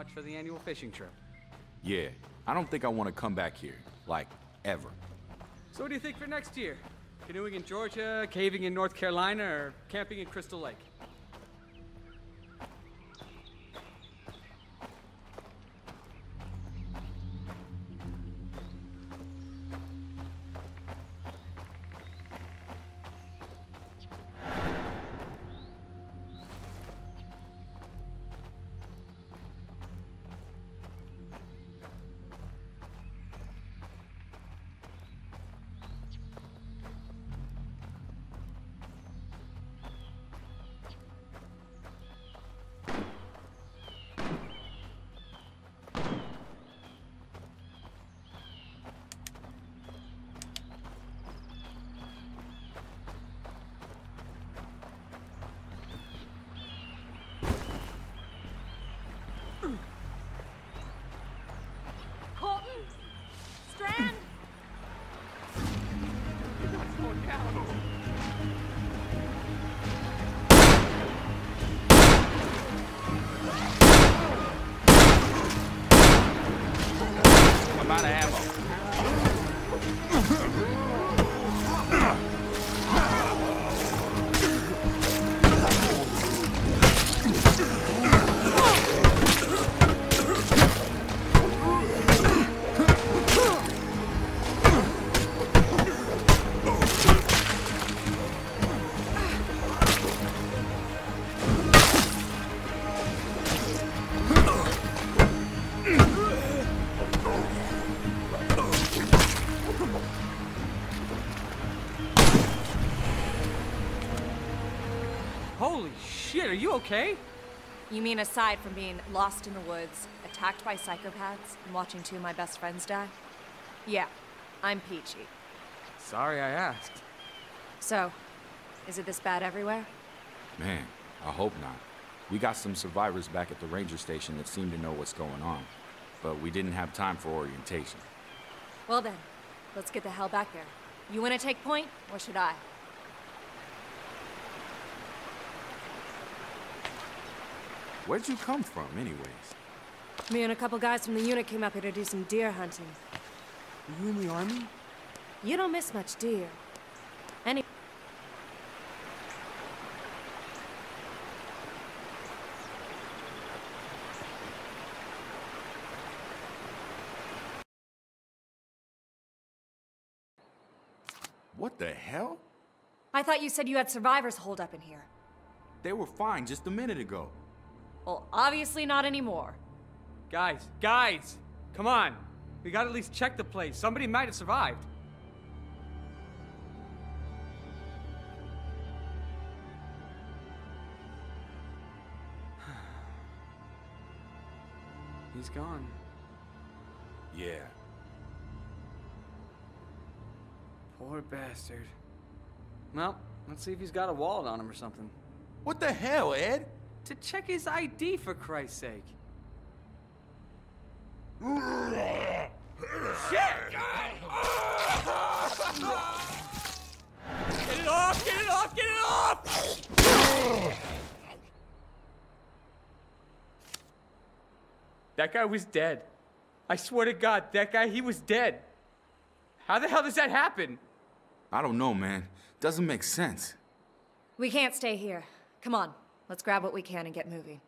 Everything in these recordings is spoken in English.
much for the annual fishing trip. Yeah, I don't think I want to come back here. Like, ever. So what do you think for next year? Canoeing in Georgia, caving in North Carolina, or camping in Crystal Lake? I'm out Holy shit, are you okay? You mean aside from being lost in the woods, attacked by psychopaths, and watching two of my best friends die? Yeah, I'm peachy. Sorry I asked. So, is it this bad everywhere? Man, I hope not. We got some survivors back at the ranger station that seem to know what's going on. But we didn't have time for orientation. Well then, let's get the hell back there. You wanna take point, or should I? Where'd you come from, anyways? Me and a couple guys from the unit came up here to do some deer hunting. Were you in the army? You don't miss much, do you? Any. What the hell? I thought you said you had survivors holed up in here. They were fine just a minute ago. Well, obviously not anymore. Guys, guys! Come on! We gotta at least check the place. Somebody might have survived. He's gone. Yeah. Poor bastard. Well, let's see if he's got a wallet on him or something. What the hell, Ed? To check his ID, for Christ's sake. Get it off! Get it off! Get it off! That guy was dead. I swear to God, that guy, he was dead. How the hell does that happen? I don't know, man. Doesn't make sense. We can't stay here. Come on, let's grab what we can and get moving.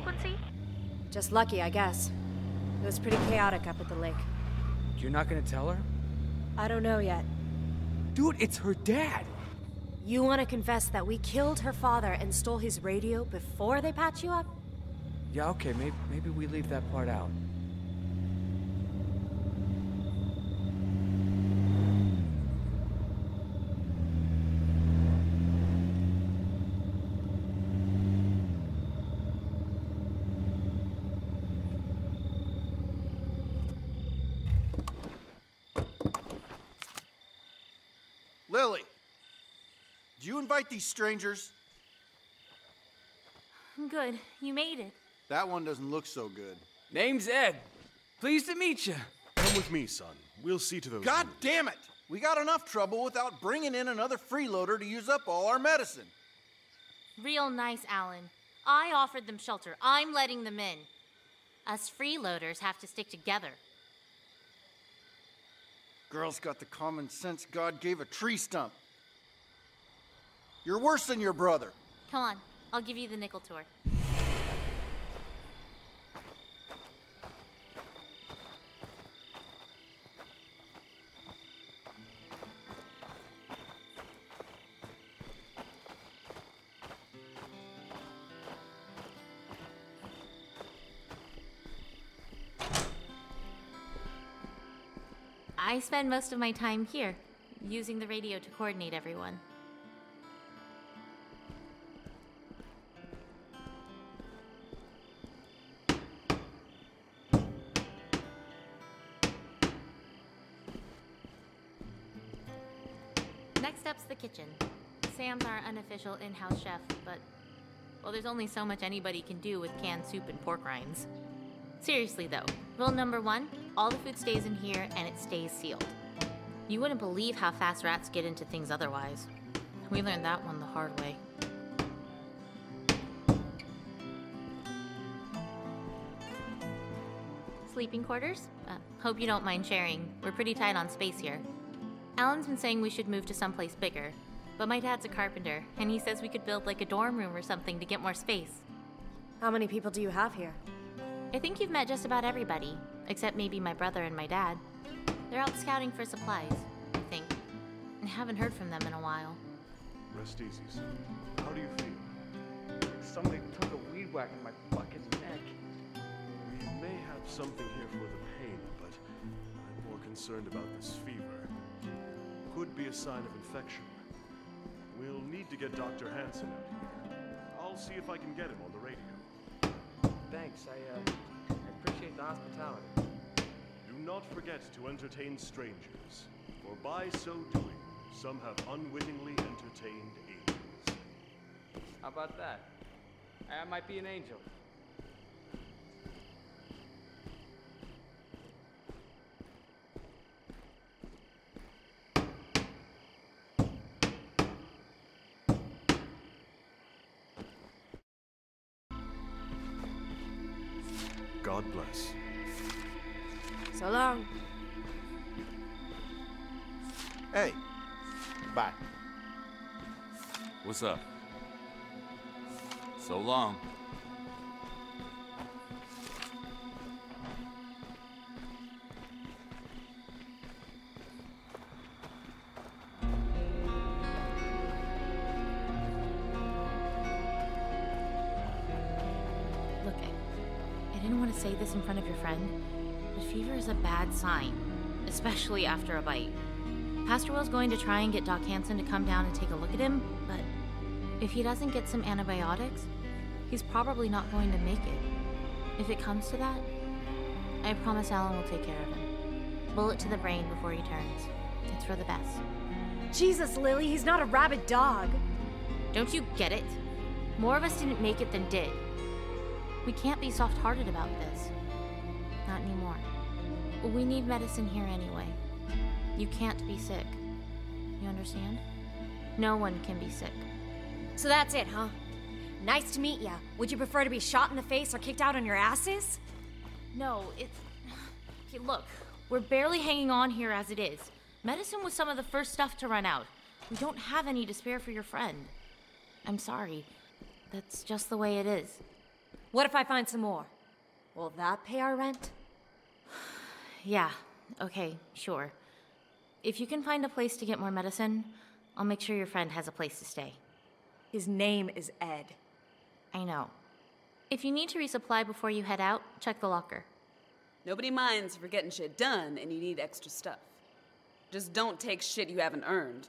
Frequency? Just lucky, I guess. It was pretty chaotic up at the lake. You're not gonna tell her? I don't know yet. Dude, it's her dad. You want to confess that we killed her father and stole his radio before they patch you up? Yeah, okay, maybe, maybe we leave that part out. Lily, did you invite these strangers? Good, you made it. That one doesn't look so good. Name's Ed. Pleased to meet you. Come with me, son. We'll see to those. God wounds. damn it! We got enough trouble without bringing in another freeloader to use up all our medicine. Real nice, Alan. I offered them shelter. I'm letting them in. Us freeloaders have to stick together. Girl's got the common sense God gave a tree stump. You're worse than your brother. Come on, I'll give you the nickel tour. I spend most of my time here, using the radio to coordinate everyone. Next up's the kitchen. Sam's our unofficial in house chef, but, well, there's only so much anybody can do with canned soup and pork rinds. Seriously, though, rule number one all the food stays in here and it stays sealed. You wouldn't believe how fast rats get into things otherwise. We learned that one the hard way. Sleeping quarters? Uh, hope you don't mind sharing. We're pretty tight on space here. Alan's been saying we should move to someplace bigger, but my dad's a carpenter, and he says we could build like a dorm room or something to get more space. How many people do you have here? I think you've met just about everybody, except maybe my brother and my dad. They're out scouting for supplies, I think. I haven't heard from them in a while. Rest easy, son. How do you feel? Somebody took a weed whack in my fucking neck. We may have something here for the pain, but I'm more concerned about this fever. Could be a sign of infection. We'll need to get Dr. Hansen out here. I'll see if I can get him on the radio. Thanks, I, uh, I appreciate the hospitality. Do not forget to entertain strangers, for by so doing, some have unwittingly entertained angels. How about that? I might be an angel. God bless. So long. Hey, bye. What's up? So long. Say this in front of your friend, but fever is a bad sign, especially after a bite. Pastor Will's going to try and get Doc Hansen to come down and take a look at him, but if he doesn't get some antibiotics, he's probably not going to make it. If it comes to that, I promise Alan will take care of him. Bullet to the brain before he turns. It's for the best. Jesus, Lily, he's not a rabid dog. Don't you get it? More of us didn't make it than did. We can't be soft hearted about this. Not anymore. We need medicine here anyway. You can't be sick. You understand? No one can be sick. So that's it, huh? Nice to meet ya. Would you prefer to be shot in the face or kicked out on your asses? No, it's. Okay, look, we're barely hanging on here as it is. Medicine was some of the first stuff to run out. We don't have any to spare for your friend. I'm sorry. That's just the way it is. What if I find some more? Will that pay our rent? Yeah, okay, sure. If you can find a place to get more medicine, I'll make sure your friend has a place to stay. His name is Ed. I know. If you need to resupply before you head out, check the locker. Nobody minds for getting shit done and you need extra stuff. Just don't take shit you haven't earned.